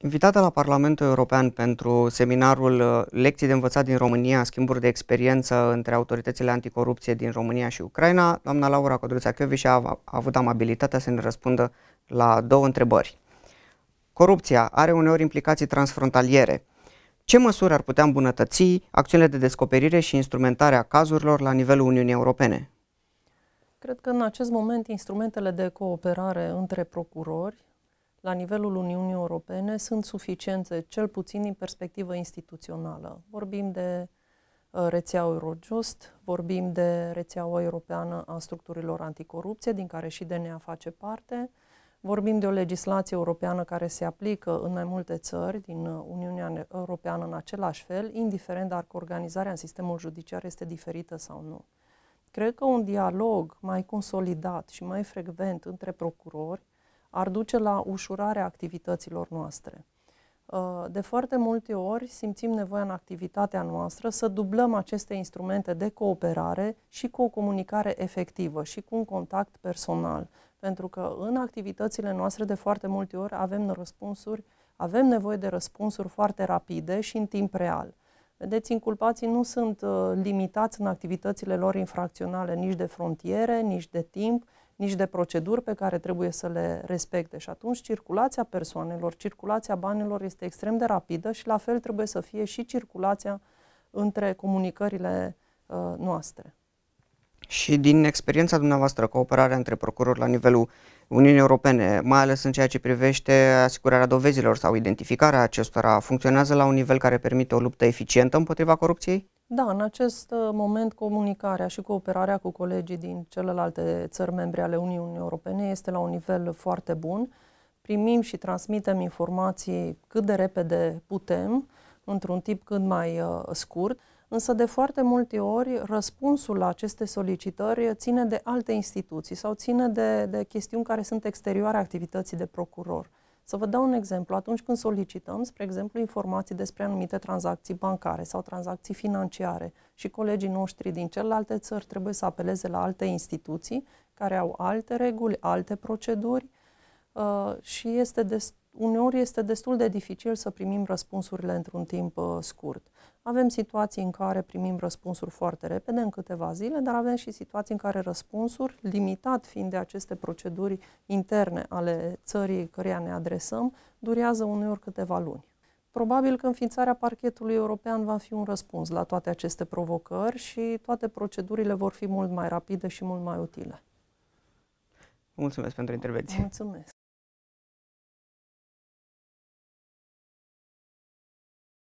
Invitată la Parlamentul European pentru seminarul uh, Lecții de învățat din România, schimburi de experiență între autoritățile anticorupție din România și Ucraina, doamna Laura Codruța Chioviș a avut amabilitatea să ne răspundă la două întrebări. Corupția are uneori implicații transfrontaliere. Ce măsuri ar putea îmbunătăți acțiunile de descoperire și instrumentare a cazurilor la nivelul Uniunii Europene? Cred că în acest moment instrumentele de cooperare între procurori la nivelul Uniunii Europene sunt suficiente, cel puțin din perspectivă instituțională. Vorbim de uh, rețeaua Eurojust, vorbim de rețeaua europeană a structurilor anticorupție, din care și DNA face parte, vorbim de o legislație europeană care se aplică în mai multe țări din uh, Uniunea Europeană în același fel, indiferent dacă organizarea în sistemul judiciar este diferită sau nu. Cred că un dialog mai consolidat și mai frecvent între procurori ar duce la ușurarea activităților noastre. Uh, de foarte multe ori simțim nevoia în activitatea noastră să dublăm aceste instrumente de cooperare și cu o comunicare efectivă și cu un contact personal. Pentru că în activitățile noastre de foarte multe ori avem răspunsuri, avem nevoie de răspunsuri foarte rapide și în timp real. Vedeți, inculpații nu sunt uh, limitați în activitățile lor infracționale nici de frontiere, nici de timp, nici de proceduri pe care trebuie să le respecte. Și atunci circulația persoanelor, circulația banilor este extrem de rapidă și la fel trebuie să fie și circulația între comunicările uh, noastre. Și din experiența dumneavoastră, cooperarea între procurori la nivelul Uniunii Europene, mai ales în ceea ce privește asigurarea dovezilor sau identificarea acestora, funcționează la un nivel care permite o luptă eficientă împotriva corupției? Da, în acest uh, moment comunicarea și cooperarea cu colegii din celelalte țări membre ale Uniunii Europene este la un nivel foarte bun. Primim și transmitem informații cât de repede putem, într-un tip cât mai uh, scurt, însă de foarte multe ori răspunsul la aceste solicitări ține de alte instituții sau ține de, de chestiuni care sunt exterioare activității de procuror. Să vă dau un exemplu. Atunci când solicităm, spre exemplu, informații despre anumite tranzacții bancare sau tranzacții financiare și colegii noștri din celelalte țări trebuie să apeleze la alte instituții care au alte reguli, alte proceduri uh, și este des, uneori este destul de dificil să primim răspunsurile într-un timp uh, scurt. Avem situații în care primim răspunsuri foarte repede, în câteva zile, dar avem și situații în care răspunsuri, limitat fiind de aceste proceduri interne ale țării căreia ne adresăm, durează uneori câteva luni. Probabil că înființarea parchetului european va fi un răspuns la toate aceste provocări și toate procedurile vor fi mult mai rapide și mult mai utile. Mulțumesc pentru intervenție. Mulțumesc.